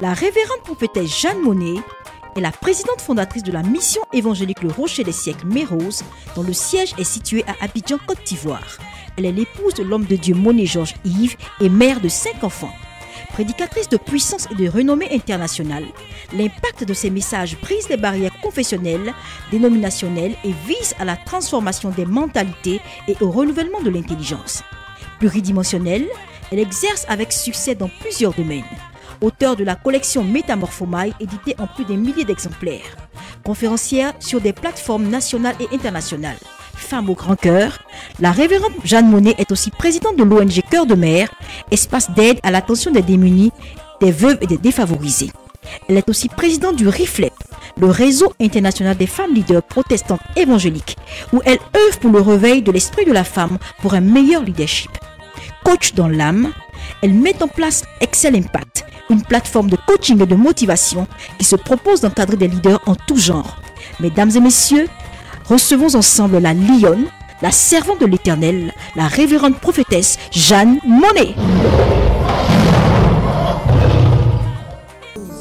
La révérende prophétesse Jeanne Monnet est la présidente fondatrice de la mission évangélique Le Rocher des siècles Mérose, dont le siège est situé à Abidjan, Côte d'Ivoire. Elle est l'épouse de l'homme de Dieu Monet Georges Yves et mère de cinq enfants. Prédicatrice de puissance et de renommée internationale, l'impact de ses messages brise les barrières confessionnelles, dénominationnelles et vise à la transformation des mentalités et au renouvellement de l'intelligence. Pluridimensionnelle, elle exerce avec succès dans plusieurs domaines. Auteur de la collection Métamorphomaille éditée en plus d'un millier d'exemplaires. Conférencière sur des plateformes nationales et internationales. Femme au grand cœur, la révérende Jeanne Monnet est aussi présidente de l'ONG Cœur de Mer, espace d'aide à l'attention des démunis, des veuves et des défavorisés. Elle est aussi présidente du RIFLEP, le réseau international des femmes leaders protestantes évangéliques, où elle œuvre pour le réveil de l'esprit de la femme pour un meilleur leadership. Coach dans l'âme, elle met en place Excel Impact, plateforme de coaching et de motivation qui se propose d'encadrer des leaders en tout genre. Mesdames et messieurs, recevons ensemble la lionne, la servante de l'Éternel, la révérende prophétesse Jeanne Monnet.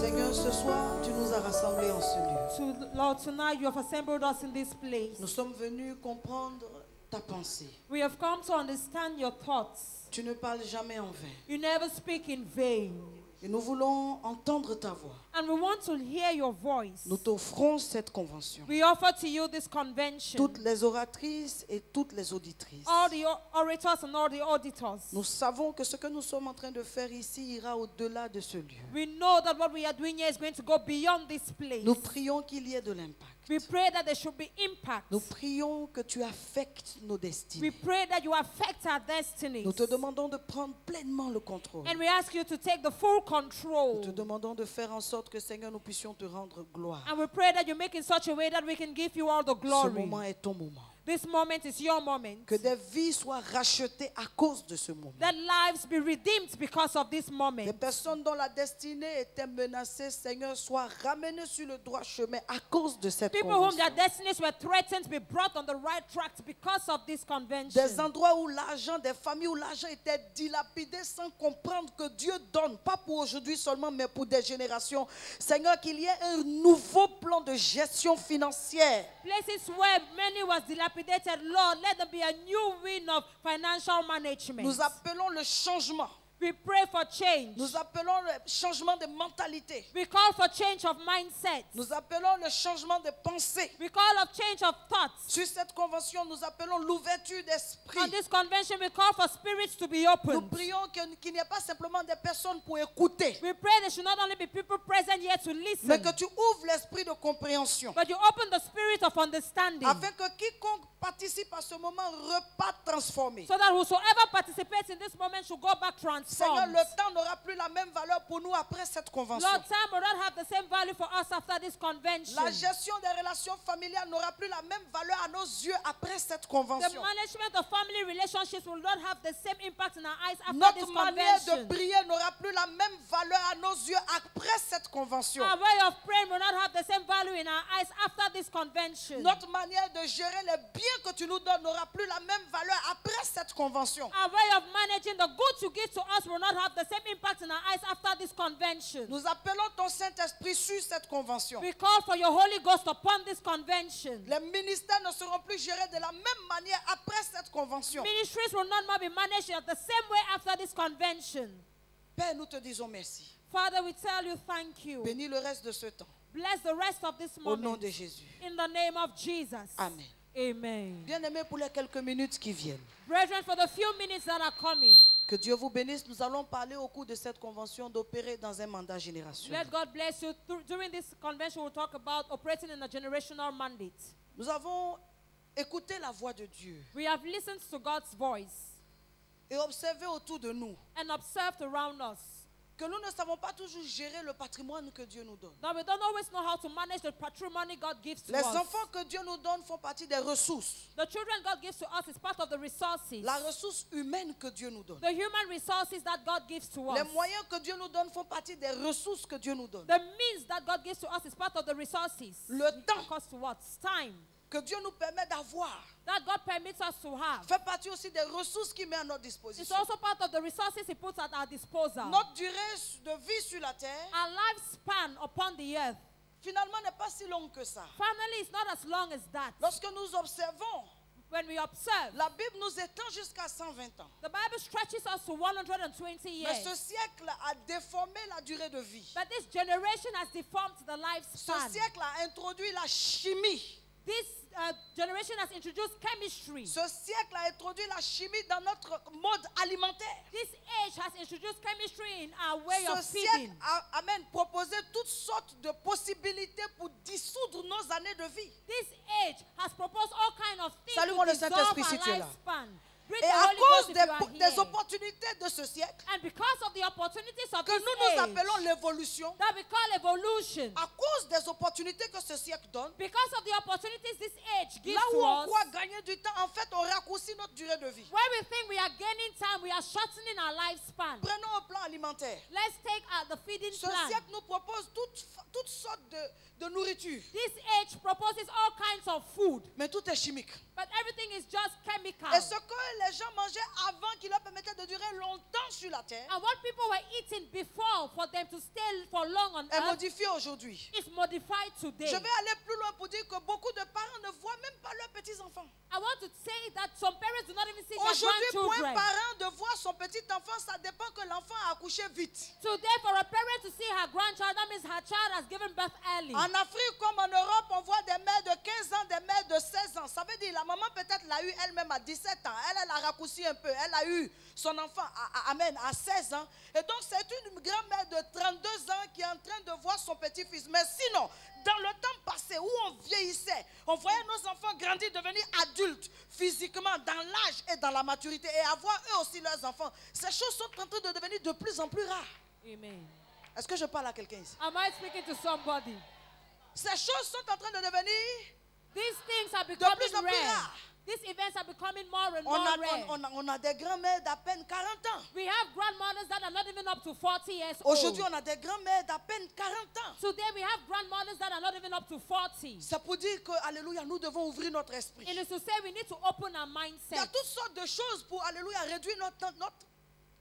Seigneur, ce soir, tu nous as rassemblés en ce lieu. So, Lord, tonight you have assembled us in this place. Nous sommes venus comprendre ta pensée. We have come to understand your thoughts. Tu ne parles jamais en vain. You never speak in vain. Et nous voulons entendre ta voix. And we want to hear your voice. Nous t'offrons cette convention. We offer to you this convention. Toutes les oratrices et toutes les auditrices. All the o- orators and all the auditors. Nous savons que ce que nous sommes en train de faire ici ira au-delà de ce lieu. We know that what we are doing here is going to go beyond this place. Nous prions qu'il y ait de l'impact. We pray that there should be impact. Nous prions que tu affectes nos We destinées. pray that you affect our destinies. Nous te demandons de prendre pleinement le contrôle. And we ask you to take the full Nous control. te demandons de faire en sorte que, Seigneur, nous puissions te rendre gloire. And we pray that you make in such a way that we can give you all the Ce glory. moment est ton moment. This moment is your moment. Que des vies soient rachetées à cause de ce moment. That lives be redeemed because of this Des moment. personnes dont la destinée était menacée, Seigneur, soient ramenées sur le droit chemin à cause de cette People whom convention. their destinies were threatened be brought on the right track because of this convention. Des endroits où l'argent, des familles où l'argent était dilapidé sans comprendre que Dieu donne, pas pour aujourd'hui seulement, mais pour des générations. Seigneur, qu'il y ait un nouveau plan de gestion financière. Places where many was dilapidated, Nous appelons le changement. We pray for change. Nous appelons le changement de mentalité. We call for change of mindset. Nous appelons le changement de pensée. We call of change of thoughts. Sur cette convention, nous appelons l'ouverture d'esprit. On this convention, we call for spirits to be Nous opened. prions que- qu'il n'y ait pas simplement des personnes pour écouter, We pray there should not only be people present here to listen, mais que tu ouvres l'esprit de compréhension. but you open the spirit of understanding. Afin que quiconque participe à ce moment reparte transformé. So that whosoever participates in this moment should go back Seigneur, le temps n'aura plus la même valeur pour nous après cette convention. Lord, time will not have the same value for us after this convention. La gestion des relations familiales n'aura plus la même valeur à nos yeux après cette The convention. management of family relationships will not have the same impact in our eyes after Notre this manière de prier n'aura plus la même valeur à nos yeux après cette convention. Our way of praying will not have the same value in our eyes after this convention. Notre manière de gérer les biens que tu nous donnes n'aura plus la même valeur après cette convention. Our way of managing the goods you give to us will not have the same impact in our eyes after this convention. Nous appelons ton Saint-Esprit sur cette convention. We call for your Holy Ghost upon this convention. Les ministères ne seront plus gérés de la même manière après cette convention. Ministries will not more be managed the same way after this convention. Père, nous te disons merci. Father, we tell you thank you. Bénis le reste de ce temps. Bless the rest of this Au nom moment. de Jésus. In the name of Jesus. Amen. Amen. Bien-aimés, pour les quelques minutes qui viennent, Brethren, for the few minutes that are coming, que Dieu vous bénisse. Nous allons parler au cours de cette convention d'opérer dans un mandat générationnel. let God bless you. Dur- During this convention, we'll talk about operating in a generational mandate. Nous avons écouté la voix de Dieu We have listened to God's voice et observé autour de nous and observed around us que nous ne savons pas toujours gérer le patrimoine que Dieu nous donne. that we don't always know how to manage the patrimony God gives to Les us. enfants que Dieu nous donne font partie des ressources. The children God gives to us is part of the resources, La ressource humaine que Dieu nous donne. the human resources that God gives to Les us. moyens que Dieu nous donne font partie des ressources que Dieu nous donne. The means that God gives to us is part of the resources. Le temps. Cost what? Time. Que Dieu nous permet d'avoir that God permits us to have. fait partie aussi des ressources qu'il met à notre It's disposition. also part of the resources He puts at our disposal. Notre durée de vie sur la terre, Our lifespan upon the earth, finalement, n'est pas si longue que ça. finally, it's not as long as that. Lorsque nous observons, When we observe, la Bible nous étend jusqu'à 120 ans. the Bible stretches us to 120 Mais years. ce siècle a déformé la durée de vie. But this generation has deformed the Ce lifespan. siècle a introduit la chimie. This uh, generation has introduced chemistry. Ce siècle a introduit la chimie dans notre mode alimentaire. This age has introduced chemistry in our way Ce of siècle a amen, proposé toutes sortes de possibilités pour dissoudre nos années de vie. This age has proposed all kinds of things Salue-moi to le dissolve Saint-Esprit our si tu es là. Et à cause des, opportunités de ce siècle, And because of the opportunities of que this nous nous appelons l'évolution, à cause des opportunités que ce siècle donne, because of the opportunities this age gives là où on croit gagner du temps, en fait, on raccourcit notre durée de vie. where we think we are gaining time, we are shortening our lifespan. Prenons au plan alimentaire. Let's take out the feeding Ce plan. siècle nous propose toutes, toutes sortes de, de nourriture, This age proposes all kinds of food, mais tout est chimique. but everything is just chemical. Et ce que les gens mangeaient avant qui leur permettait de durer longtemps sur la terre And what people were eating before for them to stay for long on est earth modifié aujourd'hui. is modified today. Je vais aller plus loin pour dire que beaucoup de parents ne voient même pas leurs petits-enfants. I want to say that some parents do not even see their Aujourd'hui, pour un grandchildren. parent son petit-enfant, ça dépend que l'enfant a accouché vite. Today, for a parent to see her grandchild, that means her child has given birth early. En Afrique comme en Europe, on voit des mères de 15 ans, des mères de 16 ans. Ça veut dire la maman peut-être l'a eu elle-même à 17 ans. Elle, elle a raccourci un peu. Elle a eu son enfant à, à- amen, à 16 ans. Et donc c'est une grand-mère de 32 ans qui est en train de voir son petit-fils. Mais sinon, dans le temps passé où on vieillissait, on voyait nos enfants grandir, devenir adultes physiquement, dans l'âge et dans la maturité, et avoir eux aussi leurs enfants. Ces choses sont en train de devenir de plus en plus rares. Amen. Est-ce que je parle à quelqu'un ici? Am I speaking to somebody? Ces choses sont en train de devenir These things are plus becoming en plus rare. rares. These events are becoming more and On more a, rare. on, a, on a des grands-mères d'à peine 40 ans. We have grandmothers that are not even up to 40 years old. Aujourd'hui, on a des grands-mères d'à peine 40 ans. Today we have grandmothers that are not even up to 40. C'est pour dire que, alléluia, nous devons ouvrir notre esprit. It is to say we need to open our Il y a mindset. toutes sortes de choses pour, alléluia, réduire notre, temps- notre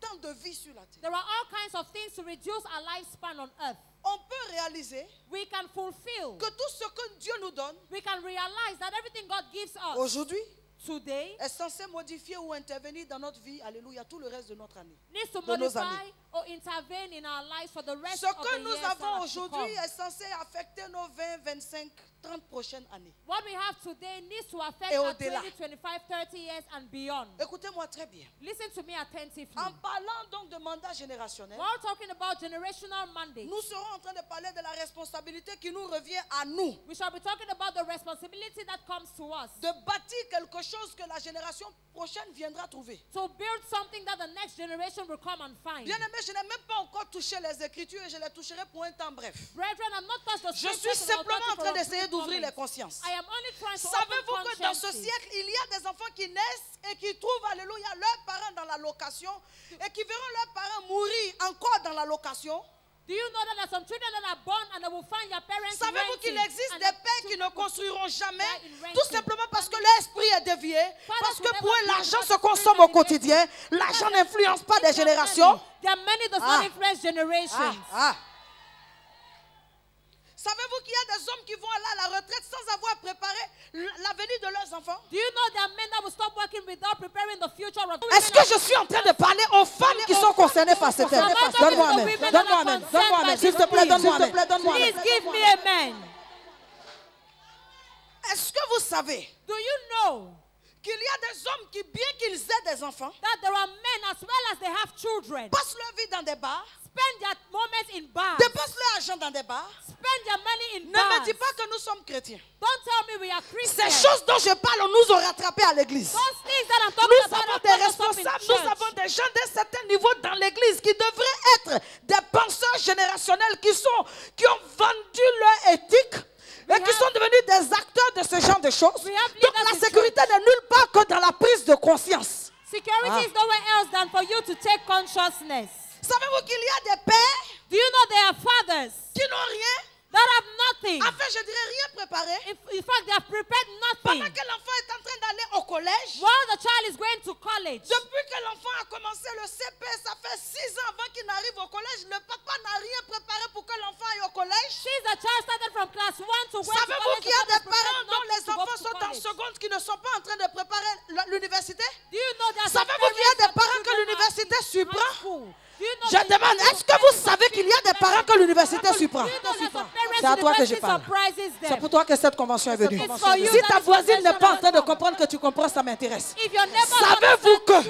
temps de vie sur la terre. There are all kinds of things to reduce our lifespan on earth. On peut réaliser We can fulfill, que tout ce que Dieu nous donne we can realize that everything God gives us aujourd'hui today est censé modifier ou intervenir dans notre vie, alléluia, tout le reste de notre année. needs to de nos années. or intervene in our lives for the rest Ce of que nous avons aujourd'hui est censé affecter nos 20, 25, 30 prochaines années. What we have today needs to affect Et our au-delà. 20, 25, 30 years and beyond. Écoutez-moi très bien. Listen to me attentively. En parlant donc de mandat générationnel, While talking about generational mandate, nous serons en train de parler de la responsabilité qui nous revient à nous. we shall be talking about the responsibility that comes to us De bâtir quelque chose que la génération prochaine viendra trouver. to build something that the next generation will come and find. Bien aimé, je n'ai même pas encore touché les Écritures et je les toucherai pour un temps bref. Brethren, I'm not touched the Je suis simplement en train a d'essayer d'ouvrir les consciences. I am only trying to Savez-vous que dans ce siècle, il y a des enfants qui naissent et qui trouvent, alléluia, leurs parents dans la location et qui verront leurs parents mourir encore dans la location? Do you know that there are some children that are born and they will find their parents Savez-vous qu'il existe des pères qui ne construiront jamais? Tout simplement parce que l'esprit est dévié. Parce que pour eux, l'argent se consomme au quotidien. L'argent n'influence pas des générations. many- There are many does not influence generations. Ah. Savez-vous qu'il y a des hommes qui vont aller à la retraite sans avoir préparé l'avenir de leurs enfants? Do you know there are men that will stop working without preparing the future of Est-ce que je suis en train de parler aux femmes qui sont concernées par ce thème Am I talking Donne-moi amen. Donne-moi amen. Donne-moi amen. S'il te plaît, donne-moi amen. Please amen. give me a man. Est-ce que vous savez Do you know qu'il y a des hommes qui, bien qu'ils aient des enfants, that there are men as well as they have children? passent leur vie dans des bars, spend their moments in bars, dépensent leur argent dans des bars spend their money in Ne me dis pas que nous sommes chrétiens. Don't tell me we are Ces choses dont je parle, on nous ont rattrapés à l'église. Nous avons des responsables, nous church. avons des gens d'un certain niveau dans l'église qui devraient être des penseurs générationnels qui, sont, qui ont vendu leur éthique et qui sont devenus des acteurs de ce genre de choses. Donc la sécurité n'est nulle part que dans la prise de conscience. Security Ah. is nowhere else than for you to take consciousness. Savez-vous qu'il y a des pères Do you know there are fathers qui n'ont rien, that have nothing? En fait, je dirais rien préparé. In, in fact, they have prepared nothing. Pendant que l'enfant est en train d'aller au collège, While the child is going to college, depuis que l'enfant a commencé le CP, ça fait six ans avant qu'il n'arrive au collège, le papa n'a rien préparé pour que l'enfant aille au collège. since the child started from class one to where to Savez-vous qu'il y a des parents dont les enfants sont en seconde qui ne sont pas en train de préparer l'université? You know Savez-vous qu'il y a des parents que l'université surprend? Je demande, est-ce que vous savez qu'il y a des parents que l'université parents C'est à toi que je parle. C'est pour toi que cette convention est venue. Si ta voisine n'est pas en train de comprendre que tu comprends, ça m'intéresse. Savez-vous que-.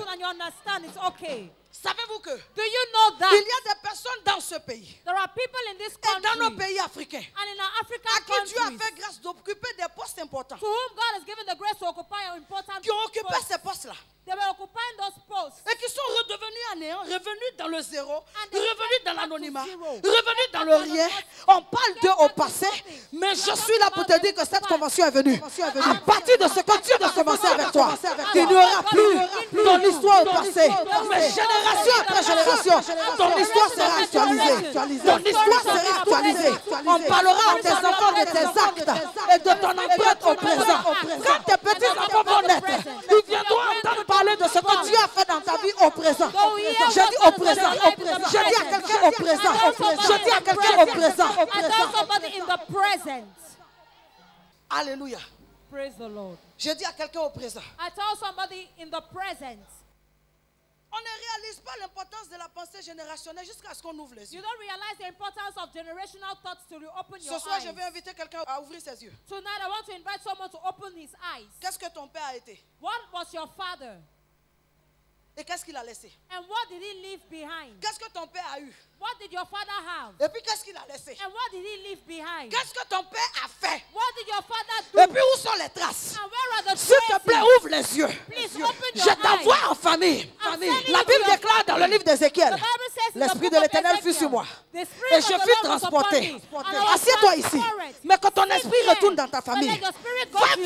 Savez-vous que Do you know that il y a des personnes dans ce pays there are people in this et dans nos country pays africains and in our à qui Dieu a fait grâce d'occuper des postes importants, to whom God has given the grace to occupy an important qui ont occupé ces postes-là They were occupying those posts. et qui sont redevenus à néant, revenus dans le zéro, revenus dans l'anonymat, revenus dans le rien. On parle d'eux au passé, mais je suis là pour te dire que cette convention est venue. À partir de ce que Dieu a commencé avec toi, il n'y aura plus ton histoire au passé, mais génération après génération, ton histoire sera actualisée. Ton histoire sera actualisée. On parlera à tes enfants de tes actes et de ton empreinte au présent. Quand tes petits enfants vont naître, viendront entendre parler de ce que Dieu a fait dans ta vie au présent. Je dis au présent. Je dis à quelqu'un au présent. Je dis à quelqu'un au présent. I tell somebody in the present. Alléluia. Praise the Lord. Je dis à quelqu'un au présent. I tell somebody in the present. On ne réalise pas l'importance de la pensée générationnelle jusqu'à ce qu'on ouvre les You yeux. don't realize the importance of generational thoughts till you open your Ce soir, eyes. je vais inviter quelqu'un à ouvrir ses yeux. Tonight, I want to invite someone to open his eyes. Qu'est-ce que ton père a été? What was your father? et qu'est-ce qu'il a laissé? And what did he leave behind? Qu'est-ce que ton père a eu? What did your father have? et puis qu'est-ce qu'il a laissé? And what did he leave behind? Qu'est-ce que ton père a fait? What did your father do? et puis où sont les traces? And where are the S'il te traces? plaît, ouvre les yeux. Please open your Je t'envoie eyes. en famille. Famille. La Bible déclare dans le livre d'Ézéchiel, l'Esprit de l'Éternel fut sur moi. Et je fus transporté. Assieds-toi ici. Mais que ton esprit retourne dans ta famille. Va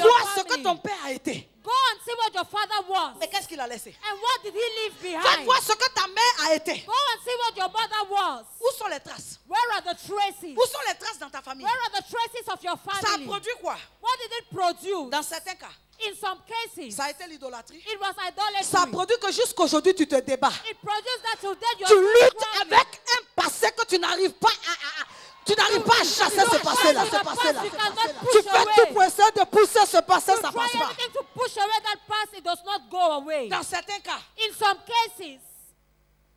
voir ce que ton père a été. Go and see what your father was. Mais qu'est-ce qu'il a laissé? And what did he leave Va behind? voir ce que ta mère a été. Go and see what your mother was. Où sont les traces? Where are the traces? Où sont les traces dans ta famille? Where are the traces of your Ça a produit quoi? What did it produce? Dans certains cas, In some cases, ça a été l'idolâtrie. it was idolatry. Ça a produit que jusqu'aujourd'hui tu te débats. It produced that today you Tu luttes avec un passé que tu n'arrives pas à, à- tu n'arrives pas à chasser ce passé-là. You cannot Tu fais tout pour essayer de pousser ce passé, ça passe pas. everything to push away that past, it does not go away. Dans certains cas, In some cases,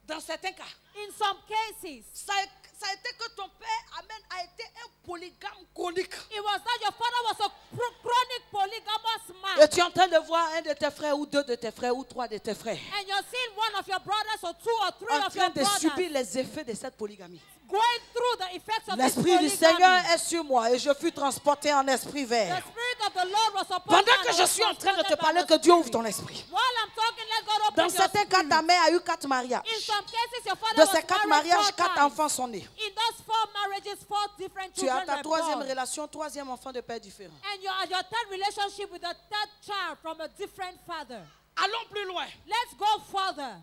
dans certains cas, in some cases, ça ça a été que ton père Amen, a été un polygame chronique. it was that your father was a chro- chronic polygamous Et man. tu es en train de voir un de tes frères ou deux de tes frères ou trois de tes frères And you're seeing one of your brothers or two or three en of your train de subir brothers les effets de cette polygamie. going through the effects of this L'esprit du. Seigneur est sur moi et je fus transporté en esprit vert. the Pendant que je suis en train de te parler, que Dieu ouvre ton esprit. Dans certains cas, ta mère a eu quatre mariages. De ces quatre mariages, quatre enfants sont nés. In those four marriages, four different Tu as children ta troisième relation, troisième enfant de père différent. And you're at your third relationship with a third child from a different father. Allons plus loin. Let's go further.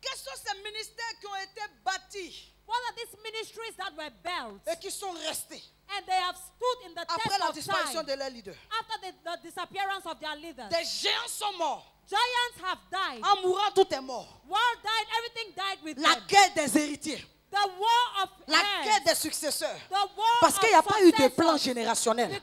Quels sont ces ministères qui ont été bâtis? What are these ministries that were built? Et qui sont restés and they have stood in the après la of disparition time de leurs leaders after the, the disappearance of their leaders? Des géants sont morts. Giants have died. En mourant, tout est mort. World died. Everything died with La them. guerre des héritiers, la guerre des successeurs. the war Parce qu'il n'y of a pas eu de successors. plan générationnel.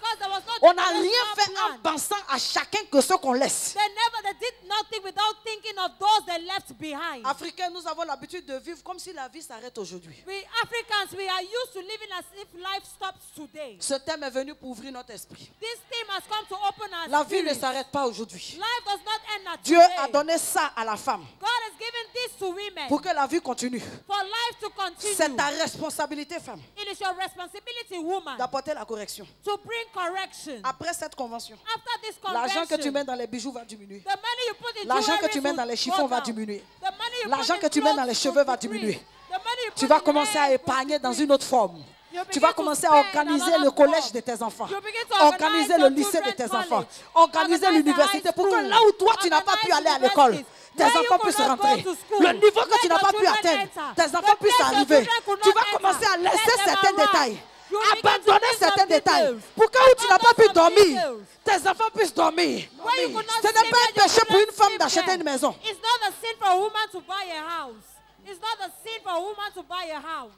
On n'a rien fait en pensant à chacun que ce qu'on laisse. They never they did nothing without thinking of those they left behind. Africains, nous avons l'habitude de vivre comme si la vie s'arrête aujourd'hui. We Africans, we are used to living as if life stops today. Ce thème est venu pour ouvrir notre esprit. This theme has come to open our La vie ne s'arrête pas aujourd'hui. Life does not end at Dieu a donné ça à la femme God has given this to women pour que la vie continue. C'est ta responsabilité, femme, It is your responsibility, woman, d'apporter la correction. to bring correction. Après cette convention, l'argent que tu mets dans les bijoux va diminuer. the money you put in L'argent que tu mets dans les chiffons va diminuer. L'argent que tu mets dans les cheveux va diminuer. Tu vas commencer à épargner dans une autre forme. Tu vas commencer à organiser le collège de tes enfants. Organiser le lycée de tes enfants. Organiser l'université pour que là où toi tu n'as pas pu aller à l'école. Tes enfants puissent rentrer. Le niveau que tu n'as pas pu atteindre, tes enfants puissent arriver. Tu vas commencer à laisser certains détails. Abandonner certains détails pour que où tu n'as pas pu dormir, tes enfants puissent dormir. Ce n'est pas un péché pour une femme d'acheter une maison. It's not a sin for a woman to buy a house. It's not a sin for a woman to buy a house.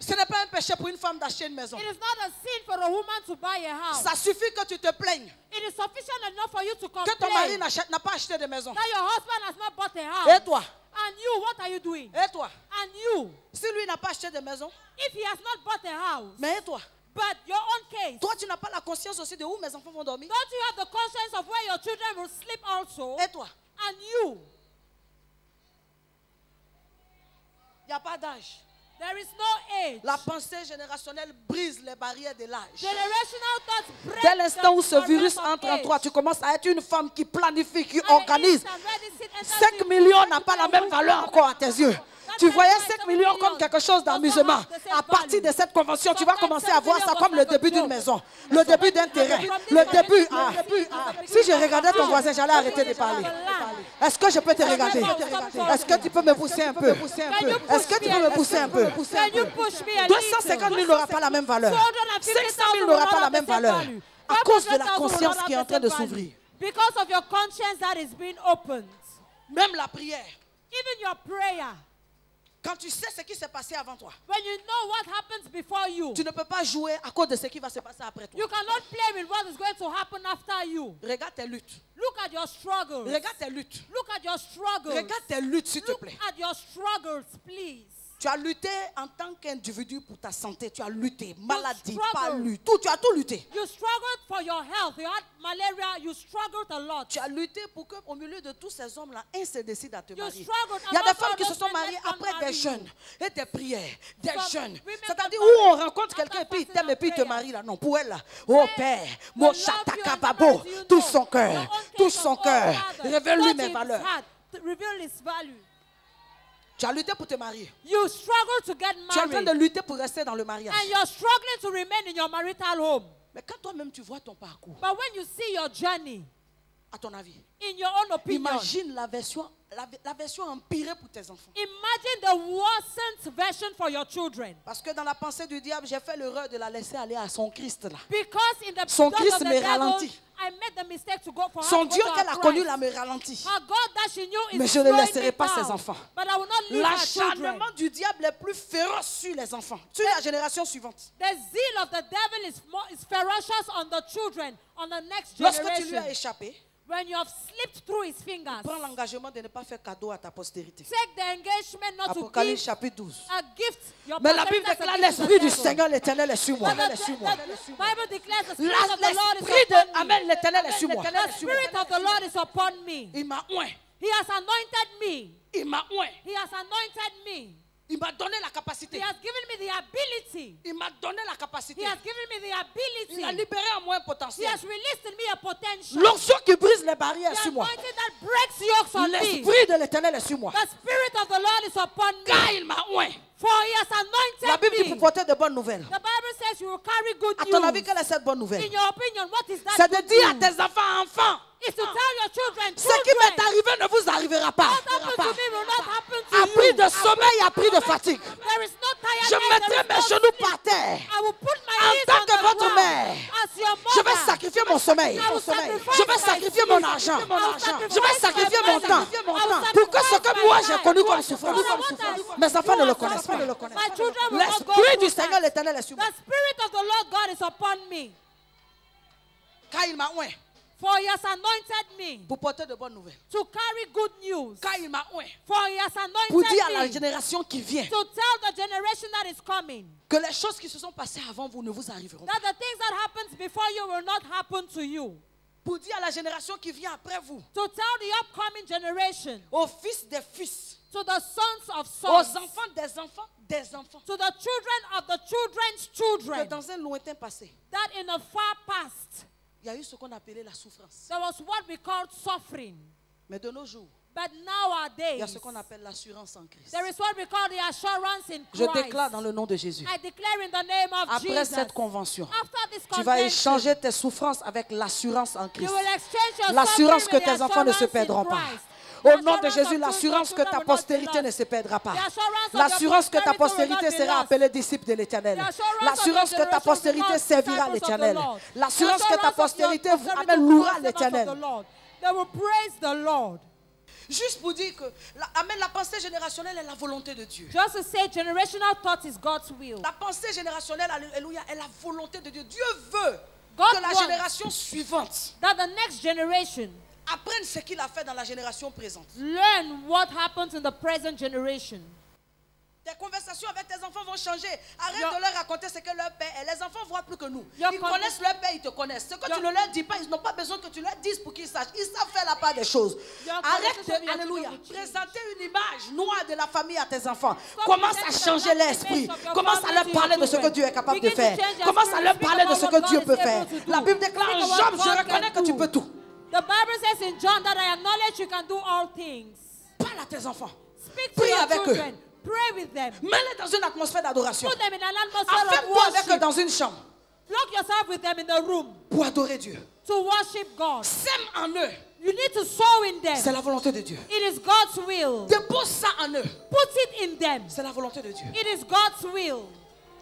Ce n'est pas un péché pour une femme d'acheter une maison. It is not a sin for a woman to buy a house. Ça suffit que tu te plaignes It is sufficient enough for you to que ton mari complain n'a pas acheté de maison. that your husband has not bought a house. Et toi? And you, what are you doing? Et toi? And you, Si lui n'a pas acheté de maison, if he has not bought a house, mais et toi? But your own case, Toi, tu n'as pas la conscience aussi de où mes enfants vont dormir? Don't you have the conscience of where your children will sleep also? Et toi? And you, Il n'y a pas d'âge. There is no age. La pensée générationnelle brise les barrières de l'âge. Dès l'instant où the ce virus barriers of entre en age. toi, tu commences à être une femme qui planifie, qui organise. instant where this sin enters 5 you, millions n'a pas la même valeur encore à tes yeux. Tu voyais time, 5 seven millions comme quelque chose d'amusement. À partir de cette convention, tu vas commencer à voir ça comme le début d'une maison, le début d'un terrain, le début. ah. Si je regardais ton voisin, j'allais arrêter de parler. Est-ce que je peux te regarder? Est-ce que tu peux me pousser un peu? Est-ce que tu peux me pousser un peu? Can you push me a 250 000 n'aura pas la même valeur. 500 000 n'aura pas la même valeur. À cause de la conscience qui est en train de s'ouvrir. Because of your conscience that is being opened. Même la prière. Even your prayer. Quand tu sais ce qui s'est passé avant toi, When you know what happens before you, tu ne peux pas jouer à cause de ce qui va se passer après toi. you cannot play with what is going to happen after you. Regarde tes luttes. Look at your struggles. Regarde tes luttes. Look at your struggles. Regarde tes luttes, s'il te Look plaît. at your struggles, please. Tu as lutté en tant qu'individu pour ta santé. Tu as lutté. Maladie, struggle. pas lu. Tout, tu as tout lutté. You struggled for your health. You had malaria. You struggled a lot. Tu as lutté pour qu'au milieu de tous ces hommes-là, un se décide à te marier. Il y a des femmes qui se sont mariées après des jeûnes et des prières. Des jeûnes. C'est-à-dire où on rencontre quelqu'un et puis il t'aime et puis il te marie là. Non, pour elle là. Oh Père, mon know. son cœur. Case son cœur. Révèle-lui mes valeurs. Reveal his value. Tu as lutté pour te marier. You struggle to get Tu es en train married. de lutter pour rester dans le mariage. And you're struggling to remain in your marital home. Mais quand toi-même tu vois ton parcours, But when you see your journey, à ton avis, in your own opinion, imagine la version, la, la version empirée pour tes enfants. imagine the worsened version for your children. Parce que dans la pensée du diable, j'ai fait l'erreur de la laisser aller à son Christ là. Because in the Son Christ me devil, ralentit. Son Dieu qu'elle a connu là me ralentit. Mais je ne laisserai pas ses enfants. But I will not leave her children. L'acharnement du diable est plus féroce sur les enfants, sur la génération suivante. The zeal of the devil is more is ferocious on the children, on the next Lorsque tu lui generation. as échappé, When you have slipped through his fingers, prends l'engagement de ne pas faire cadeau à ta postérité. take the engagement not to Apocalypse give chapitre 12. a gift. Your Mais la Bible déclare l'esprit du. Seigneur l'éternel est sur moi. Bible declares the spirit La- of the Lord is L'esprit de upon me. Amen l'éternel est sur moi. The spirit of the Lord is upon me. Il m'a oint. He has anointed me. Il m'a oint. He has anointed me. Il m'a donné la He capacité. has given me the ability. Il m'a donné la He capacité. has given me the Il a ability. libéré en moi un He potentiel. has released in me a potential. L'onction qui brise les barrières sur moi. anointing that breaks yokes on me. L'esprit de l'éternel est sur moi. The spirit of the Lord is upon Car me. il m'a oint. For he has La Bible dit pour porter de bonnes nouvelles. The Bible says you will carry good À ton avis, quelle est cette bonne nouvelle? In your opinion, what is that C'est de dire à tes enfants, enfants, Is to tell your children, ce qui m'est arrivé ne vous arrivera pas. what de sommeil, à prix de fatigue. There is no tiredness. Je mettrai mes no genoux par terre. I will put my En tant que votre mère, Je vais sacrifier mon sommeil. Je vais sacrifier mon argent. Je vais sacrifier mon temps. Pour que ce que moi j'ai connu comme souffrance, mes enfants ne le connaissent pas. L'esprit du Seigneur l'éternel est sur moi. Car il m'a oint For he has anointed me pour porter de bonnes nouvelles. to carry good news. Car il m'a oint For he has pour dire à anointed la me génération qui vient to tell the generation that is coming que les choses qui se sont passées avant vous ne vous arriveront pas. that the things that happens before you will not happen to you. Pour dire à la génération qui vient après vous, To tell the upcoming generation, aux fils des fils, to the sons of aux sons, enfants des enfants des enfants, to the children of the children's que children, dans un lointain passé, that in a far past il y a eu ce qu'on appelait la souffrance. there was what we called suffering. Mais de nos jours, But il y nowadays, a ce qu'on appelle l'assurance en Christ. there is what we call the assurance in Je Christ. déclare dans le nom de Jésus. I declare in the name of Après Jesus. cette convention, After this tu vas échanger tes souffrances avec l'assurance en Christ. L'assurance que tes enfants ne se perdront pas. Au nom de Jésus, l'assurance que ta postérité ne se perdra pas. L'assurance que ta postérité sera appelée disciple de l'Éternel. L'assurance que ta postérité servira l'Éternel. L'assurance que ta postérité louera l'Éternel. Juste pour dire que la, amen, la pensée générationnelle est la volonté de Dieu. Just to say, generational thought is God's will. La pensée générationnelle, alléluia, est la volonté de Dieu. Dieu veut God que la génération suivante That the next generation apprenne ce qu'il a fait dans la génération présente. learn what happens in the present generation. Tes conversations avec tes enfants vont changer. Arrête Your- de leur raconter ce que leur père est. Les enfants voient plus que nous. Ils connaissent leur père, ils te connaissent. Ce que Your- tu ne leur dis pas, ils n'ont pas besoin que tu leur dises pour qu'ils sachent. Ils savent faire la part des choses. Arrête de, alléluia, présenter une image noire de la famille à tes enfants. Commence à changer l'esprit. Commence à leur parler de ce que. Dieu est capable de faire. Commence à leur parler de ce que Dieu peut faire. La Bible déclare Job, je reconnais que tu peux tout. Says in John that I acknowledge you can do all things. Parle à tes enfants. Speak to Prie your avec eux. children. Pray with them. Mets-les dans une atmosphère d'adoration. Put them in an atmosphere of Enferme-toi avec eux dans une chambre Lock yourself with them in the room pour adorer Dieu. to worship God. Sème en eux. You need to sow in C'est them. la volonté de Dieu. It is God's will. Dépose ça en eux. Put it in them. C'est la volonté de Dieu. It is God's will.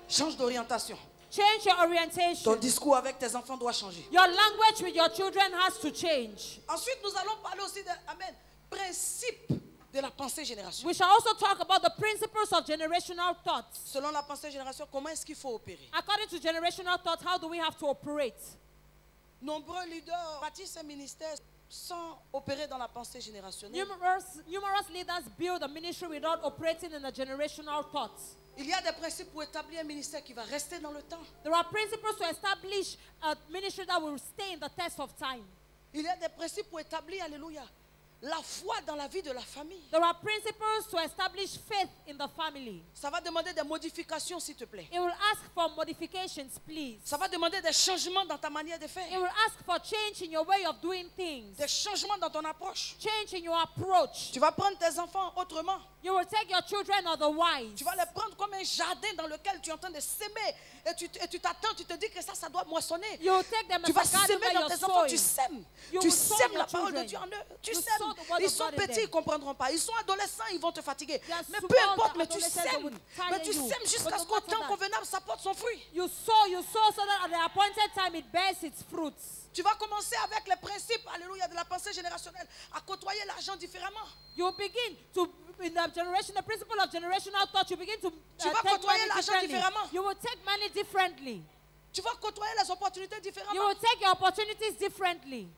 Change d'orientation. Change your Ton orientation. discours avec tes enfants doit changer. Your language with your children has to change. Ensuite, nous allons parler aussi de amen, principe de la pensée générationnelle. We shall also talk about the principles of generational thoughts. Selon la pensée générationnelle, comment est-ce qu'il faut opérer? According to generational thoughts, how do we have to operate? Nombreux leaders bâtissent un ministère sans opérer dans la pensée générationnelle. Numerous, numerous leaders build a ministry without operating in the generational thoughts. Il y a des principes pour établir un ministère qui va rester dans le temps. There are principles to establish a ministry that will stay in the test of time. Il y a des principes pour établir, alléluia, la foi dans la vie de la famille. There are principles to establish faith in the family. Ça va demander des modifications, s'il te plaît. It will ask for modifications, please. Ça va demander des changements dans ta manière de It faire. will ask for change in your way of doing things, Des changements dans ton approche. change in your approach. Tu vas prendre tes enfants autrement. You will take your children otherwise. Tu vas les prendre comme un jardin dans lequel tu es en train de s'aimer. Et tu et tu t'attends, tu te dis que ça, ça doit moissonner. You will take them Tu as vas s'aimer dans tes enfants, tu sèmes. You Tu sèmes la parole de. Dieu en eux. Tu You sèmes. Ils sont petits, ils ne comprendront pas. Ils sont adolescents, ils vont te fatiguer. Mais peu importe, mais tu sèmes. Mais tu sèmes jusqu'à ce qu'au temps convenable, ça porte son fruit. You sow, you sow so that at the appointed time it bears its fruits. Tu vas commencer avec les principes, alléluia, de la pensée générationnelle, à côtoyer l'argent différemment. You begin to, in the generation, the principle of generational thought, you begin to uh, Tu vas côtoyer l'argent différemment. You will take money differently. Tu vas côtoyer les opportunités You différemment. will take your opportunities differently.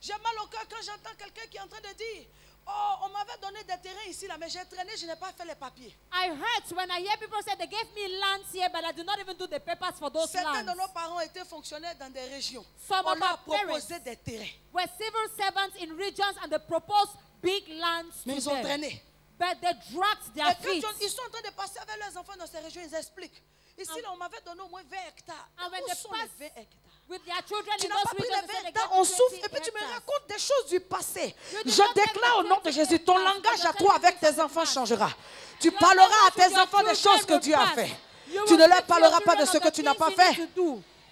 J'ai mal au cœur quand j'entends quelqu'un qui est en train de dire Oh, on m'avait donné des terrains ici, là, mais j'ai traîné, je n'ai pas fait les papiers. I hurt when I hear people say they gave me lands here, but I did not even do the papers for those Certains lands. de nos parents étaient fonctionnaires dans des régions. Some on of leur a our parents proposé des terrains. Were civil servants in regions and they proposed big lands Mais to ils ont them. traîné. But they dragged Et their quand feet. ils sont en train de passer avec leurs enfants dans ces régions, ils expliquent. Ici, là, on m'avait donné au moins 20 hectares. And when Où they sont pass les 20 hectares? With their children Tu n'as pas pris les they 20 said they hectares, gave on 20 souffle et puis tu me racontes des choses du passé. Je déclare au nom de 20 Jésus, ton langage à toi avec tes enfants changera. Tu parleras à tes enfants des choses que Dieu a fait. Tu ne leur parleras pas de ce que tu n'as pas fait,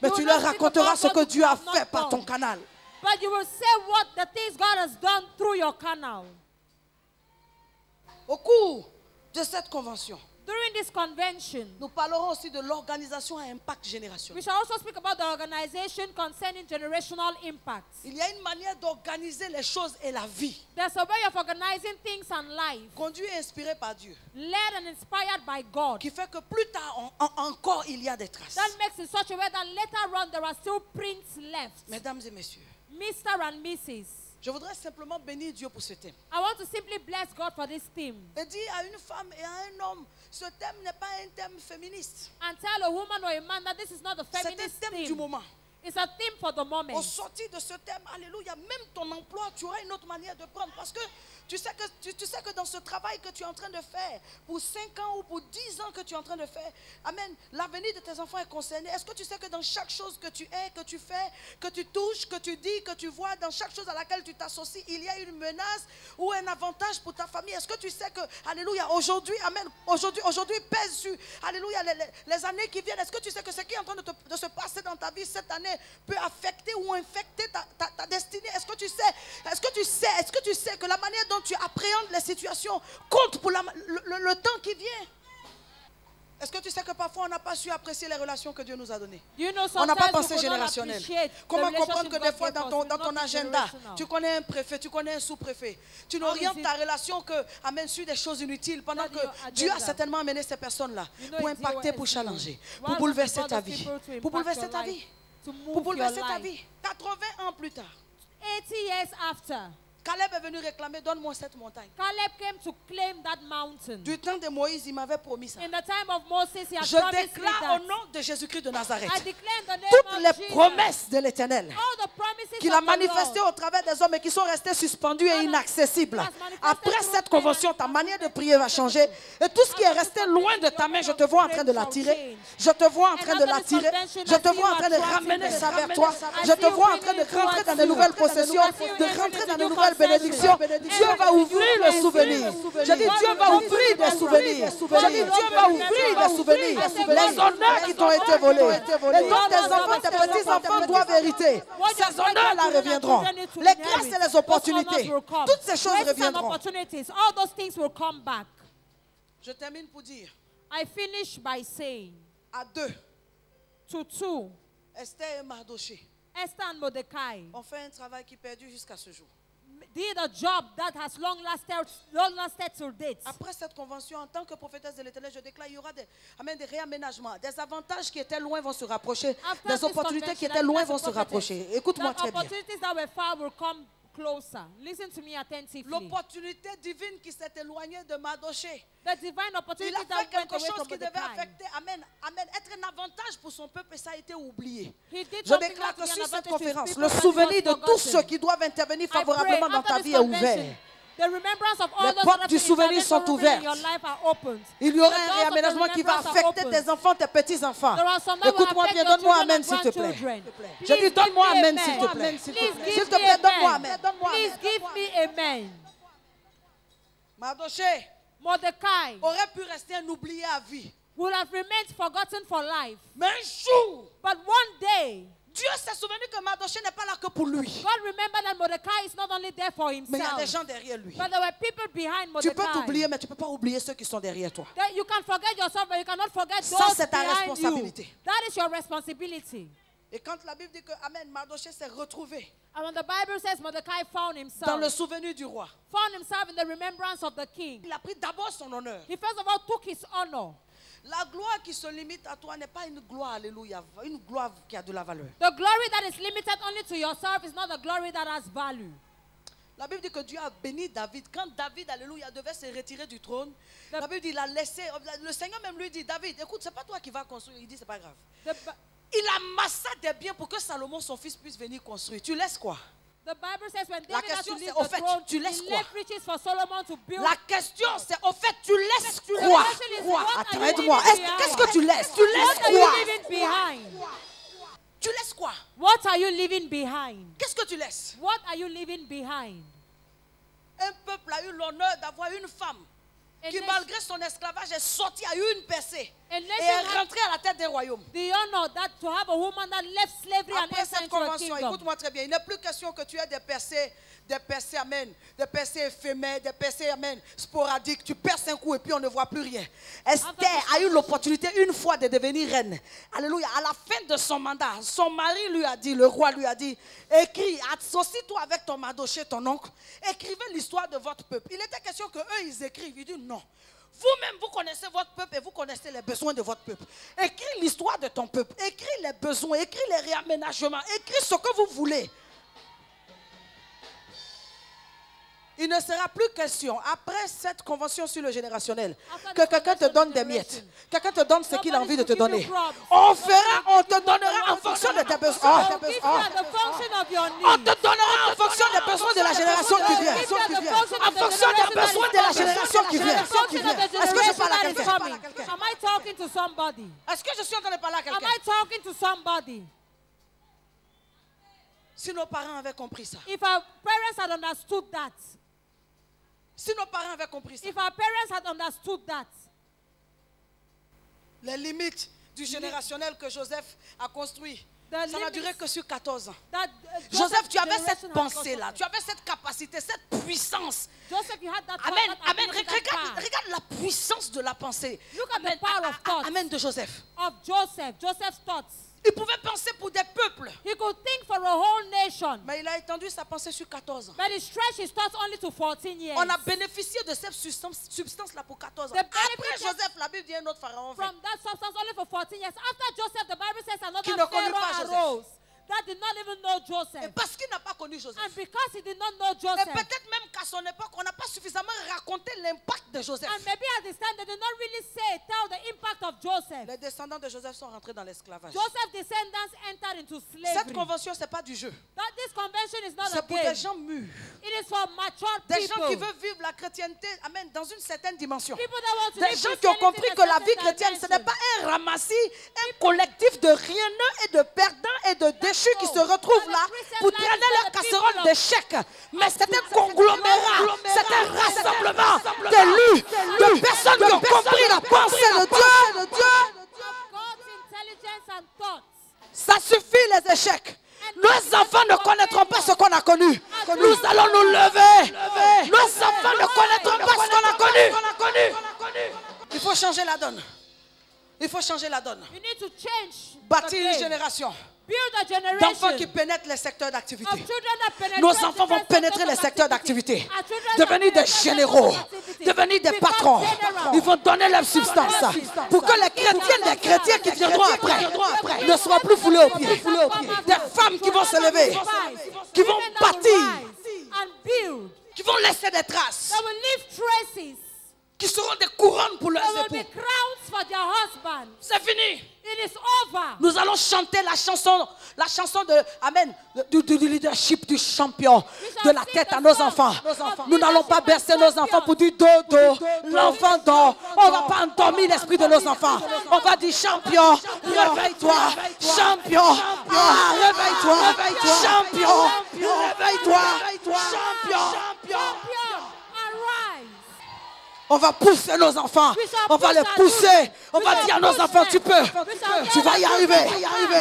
mais tu leur raconteras ce que Dieu a fait par ton done. canal. But you will say what the things God has done through your canal. Au cours de cette convention, During this convention, nous parlerons aussi de l'organisation à impact générationnel. we shall also speak about the organization concerning generational impact. Il y a une manière d'organiser les choses et la vie, There's a way of organizing things and life, conduit et inspiré par Dieu, led and inspired by God. qui fait que plus tard en- en- encore il y a des traces. That makes it such a way that later on there are still prints left. Mesdames et messieurs, Mr. and Mrs. je voudrais simplement bénir Dieu pour ce thème. I want to simply bless God for this theme Et dire à une femme et à un homme, ce thème n'est pas un thème féministe. and tell a woman or a man that this is not a C'est un thème du theme. moment. It's a theme for the Au moment. sortir de ce thème, alléluia, même ton emploi, tu auras une autre manière de prendre. Parce que tu sais que, tu, sais que dans ce travail que tu es en train de faire, pour 5 ans ou pour 10 ans que tu es en train de faire, Amen, l'avenir de tes enfants est concerné. Est-ce que tu sais que dans chaque chose que tu es, que tu fais, que tu touches, que tu dis, que tu vois, dans chaque chose à laquelle tu t'associes, il y a une menace ou un avantage pour ta famille Est-ce que tu sais que, alléluia, aujourd'hui, Amen, aujourd'hui, aujourd'hui pèse sur, alléluia, les, années qui viennent. Est-ce que tu sais que ce qui est en train de se passer dans ta vie cette année peut affecter ou infecter ta, ta- ta destinée. Est-ce que tu sais, est-ce que tu sais, est-ce que tu sais que la manière dont tu appréhendes les situations, compte pour la- le, le- le temps qui vient? Est-ce que tu sais que parfois on n'a pas su apprécier les relations que Dieu nous a données? You know, On n'a pas pensé générationnel. Comment comprendre que des fois dans ton, dans agenda, tu connais un préfet, tu connais un sous-préfet. Tu n'orientes ta relation que amène sur des choses inutiles pendant que Dieu a certainement amené ces personnes-là You know pour impacter, pour challenger, pour bouleverser ta vie, pour bouleverser ta vie, pour bouleverser ta vie. 80 ans plus tard, 80 years after, Caleb est venu réclamer, donne-moi cette montagne. Caleb came to claim that mountain. Du temps de Moïse, il m'avait promis ça. In the time of Moses, he had Je promised me déclare that. au nom de Jésus-Christ de Nazareth I declare in the name toutes of les Jesus, promesses de l'Éternel all the promises qu'il a the manifestées Lord. au travers des hommes et qui sont restés suspendus et inaccessibles. Après cette convention, ta manière de prier va changer. Et tout ce qui est resté loin de ta main, je te vois en train de l'attirer. Je te vois en train de l'attirer. Je te vois en train de ramener ça vers toi. Je te vois en train de rentrer dans de nouvelles possessions, de rentrer dans de nouvelles bénédictions. Dieu va ouvrir le souvenir. Je dis Dieu va ouvrir des souvenirs. Je dis Dieu va ouvrir des souvenirs. Les honneurs qui t'ont été volés. Et donc tes enfants, tes petits-enfants doivent hériter. Ces honneurs-là reviendront. Les grâces et les opportunités. Toutes ces choses reviendront. Je termine pour dire I finish by saying à deux, to two, Esther et Mardoché Esther and Mordecai ont fait un travail qui perdure jusqu'à ce jour. Did a job that has long lasted, long lasted till date. Après cette convention, en tant que prophétesse de l'Éternel, je déclare il y aura des, amen, des réaménagements. Des avantages qui étaient loin vont se rapprocher. After Des opportunités qui étaient loin vont se rapprocher. Écoute-moi très bien. that were far will come closer. Listen to me attentively. L'opportunité divine qui s'est éloignée de Mardoché. The divine Il opportunity a fait quelque chose qui devait affecter, amen, amen, être un avantage pour son peuple et ça a été oublié. Je déclare que sur cette conférence, le souvenir de tous ceux qui doivent intervenir favorablement dans ta vie est ouvert. Convention, The remembrance of all Les portes du souvenir sont ouvertes. Il y aura un réaménagement qui va affecter tes enfants, tes petits-enfants. There are some that will Écoute-moi bien, donne-moi Amen s'il te plaît. Je Please dis give donne-moi me Amen s'il te plaît. S'il te plaît, donne-moi amen. Please give me amen. Mardoché Mordecai aurait pu rester un oublié à vie. would have remained forgotten for life. Mais un jour, But one day, Dieu s'est souvenu que Mardoché n'est pas là que pour lui. God remembered that Mordecai is not only there for Mais il y a des himself, gens derrière lui. but there were people behind Tu peux Mordecai. t'oublier, mais tu ne peux pas oublier ceux qui sont derrière toi. That you can forget yourself, but you cannot forget Ça, those c'est ta behind you. responsabilité. That is your responsibility. Et quand la Bible dit que Amen, Mardoché s'est retrouvé And when the Bible says Mordecai found dans himself, le souvenir du roi, found himself in the remembrance of the king, il a pris d'abord son honneur. he first of all took his honor. La gloire qui se limite à toi n'est pas une gloire, alléluia, une gloire qui a de la valeur. The glory that is limited only to yourself is not the glory that has value. La Bible dit que Dieu a béni David. Quand David, alléluia, devait se retirer du trône, The- la Bible dit il a laissé. Le Seigneur même lui dit David, écoute, c'est pas toi qui vas construire. Il dit c'est pas grave. Il amassa des biens pour que Salomon, son fils, puisse venir construire. Tu laisses quoi? The Bible says when La question, c'est, au fait, throne, tu laisses quoi? La question, c'est au fait, tu laisses quoi? Quoi? Attends? Qu'est-ce que tu laisses? Tu laisses What are you quoi? leaving behind? Tu laisses quoi? What are you leaving behind? Qu'est-ce que tu laisses? What are you leaving behind? Un peuple a eu l'honneur d'avoir une femme qui, malgré son esclavage, est sortie, eu une percée et est rentrée à la tête des royaumes. the honor that to have a woman that left slavery and Après cette convention, écoute-moi très bien, il n'est plus question que tu aies des percées, des percées, amen, des percées éphémères, des percées, amen, sporadiques. Tu perces un coup et puis on ne voit plus rien. Esther a eu l'opportunité une fois de devenir reine. Alléluia. À la fin de son mandat, son mari lui a dit, le roi lui a dit, écris, associe-toi avec ton Mardoché, ton oncle, écrivez l'histoire de votre peuple. Il était question que eux, ils écrivent. Il dit non. Vous-même, vous connaissez votre peuple et vous connaissez les besoins de votre peuple. Écris l'histoire de ton peuple. Écris les besoins, écris les réaménagements, écris ce que vous voulez. Il ne sera plus question, après cette convention sur le générationnel, que quelqu'un te donne on des miettes. Quelqu'un te donne ce qu'il a envie de te donner. On fera, on te donnera en fonction de tes besoins. On te donnera en fonction des besoins de la génération qui vient. En fonction des besoins de la génération qui vient. Est-ce que je parle à quelqu'un? coming. Am I talking to somebody? Est-ce que je suis en train de parler à quelqu'un? Si nos parents avaient compris ça, If our parents had understood that, si nos parents avaient compris ça, if our parents had understood that, les limites du générationnel que Joseph a construit, the Ça n'a duré que sur 14 ans. that uh, Joseph, tu avais cette pensée-là, tu avais cette capacité, cette puissance. Joseph, you had that thought, Amen, amen. Regarde, la puissance de la pensée. Look at the Amen, power a- of a- thought. amen de Joseph. of Joseph. Joseph's thoughts. Il pouvait penser pour des peuples, He could think for a whole nation, mais il a étendu sa pensée sur 14 ans. but he stretched his thoughts only to 14 years. On a bénéficié de cette substance- substance-là pour 14 ans. The Après Joseph, la Bible dit un autre pharaon. From that substance only for 14 years. After Joseph, the Bible says another Qui ne connut pas Pharaoh Joseph. That did not even know Et Joseph. parce qu'il n'a pas connu Joseph. And because he did not know Et Joseph, peut-être même qu'à son époque, on n'a pas suffisamment raconté l'impact de Joseph. and maybe at this time they did not really say, tell the impact of Joseph. Les descendants de Joseph sont rentrés dans l'esclavage. Joseph's descendants entered into Cette slavery. convention, ce n'est pas du jeu. That this convention is not a C'est pour game. des gens mûrs. It is for mature Des gens qui people. veulent vivre la chrétienté, amen, dans une certaine dimension. People that want to Des gens qui ont compris que la vie chrétienne, ce n'est pas un ramassis, un collectif de rieneux et de perdants et de qui se retrouvent là pour traîner leur casserole d'échecs. Mais c'est un conglomérat, c'est un rassemblement d'élus, de personnes qui ont compris la pensée de Dieu. Ça suffit les échecs. Nos enfants ne connaîtront pas ce qu'on a connu. Nous allons nous lever. Nos enfants ne connaîtront pas ce qu'on a connu. Il faut changer la donne. Il faut changer la donne. You need to change the Bâtir une génération Build d'enfants qui pénètrent les secteurs d'activité. Nos enfants vont pénétrer les secteurs d'activité, devenir des généraux, devenir des patrons. Ils vont donner leur substance. pour que les chrétiens des chrétiens qui viendront après ne soient plus foulés aux pieds. Des femmes qui vont se lever, qui vont bâtir, qui vont laisser des traces, qui seront des couronnes pour leurs époux. C'est fini. It is over. Nous allons chanter la chanson, la chanson de Amen, du, du- du leadership du champion, de la tête à nos enfants. Nous n'allons pas bercer nos enfants pour dire dodo, l'enfant dort. On ne va pas endormir l'esprit de nos enfants. On va dire champion, réveille-toi, champion, ah, réveille-toi, champion, réveille-toi, champion. Champion, arise. On va pousser nos enfants. On va les pousser. On va dire à nos enfants, tu peux. Tu vas y arriver.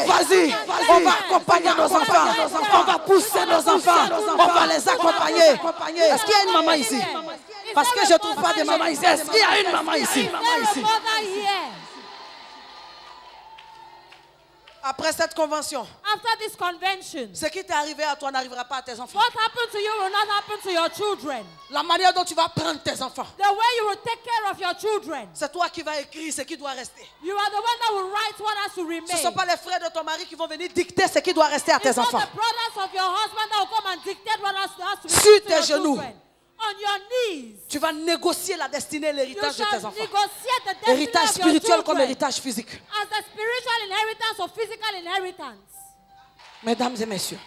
Vas-y. On va accompagner nos enfants. On va pousser nos enfants. On va les accompagner. Est-ce qu'il y a une maman ici? Parce que je ne trouve pas de maman ici? Est-ce qu'il y a une maman ici? Après cette convention, After this convention, ce qui t'est arrivé à toi n'arrivera pas à tes enfants. what happened to you will not happen to your children. La manière dont tu vas prendre tes enfants, The way you will take care of your children. c'est toi qui vas écrire ce qui doit rester. You are the one that will write what has to Ce ne remain. sont pas les frères de ton mari qui vont venir dicter ce qui doit rester à tes It's not enfants. the brothers of your husband that will come and dictate what has, has to Sur remain tes genoux. children. On your knees. Tu vas négocier la destinée et l'héritage de tes enfants. negotiate the destiny Héritage spirituel comme héritage physique. as spiritual inheritance or physical inheritance. Mesdames et messieurs,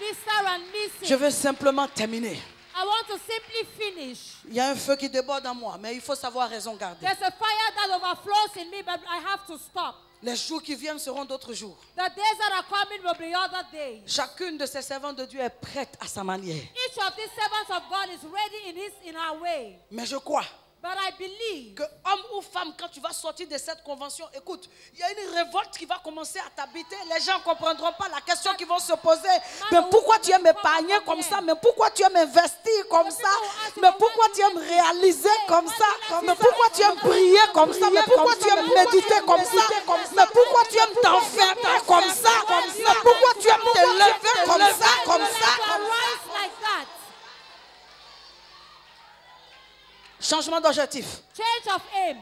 Mr. and Mrs. je veux simplement terminer. I want to simply finish. Il y a un feu qui déborde en moi, mais il faut savoir raison garder. There's a fire that overflows in me, but I have to stop. Les jours qui viennent seront d'autres jours. The days that are coming will be other days. Chacune de ces servantes de Dieu est prête à sa manière. Each of these servants of God is ready in his in her way. Mais je crois But I believe que homme ou femme, quand tu vas sortir de cette convention, écoute, il y a une révolte qui va commencer à t'habiter. Les gens ne comprendront pas la question qu'ils vont se poser. Mais pourquoi tu aimes épargner comme ça? Mais pourquoi tu aimes investir comme ça? Mais pourquoi tu aimes réaliser comme ça? Mais pourquoi tu aimes prier comme ça? Mais pourquoi tu aimes méditer comme ça? Mais pourquoi tu aimes t'enfermer comme ça? Mais pourquoi tu aimes te lever comme ça? Comme ça to arise like that. Changement d'objectif. Change of aim.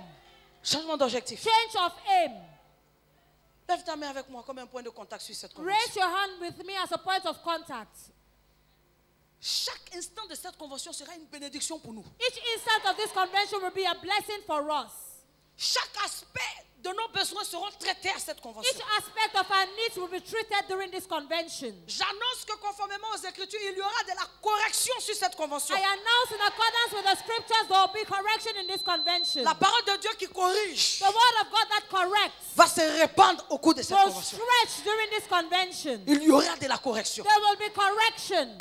Changement d'objectif. Change of aim. Lève ta main avec moi comme un point de contact sur cette convention. Raise your hand with me as a point of contact. Chaque instant de cette convention sera une bénédiction pour nous. Each instant of this convention will be a blessing for us. Chaque aspect de nos besoins seront traités à cette convention. Each aspect of our needs will be treated during this convention. J'annonce que conformément aux Écritures, il y aura de la correction sur cette convention. I announce in accordance with the scriptures there will be correction in this convention. La parole de Dieu qui corrige The word of God that corrects va se répandre au cours de cette will convention. stretch during this convention. Il y aura de la correction. There will be correction.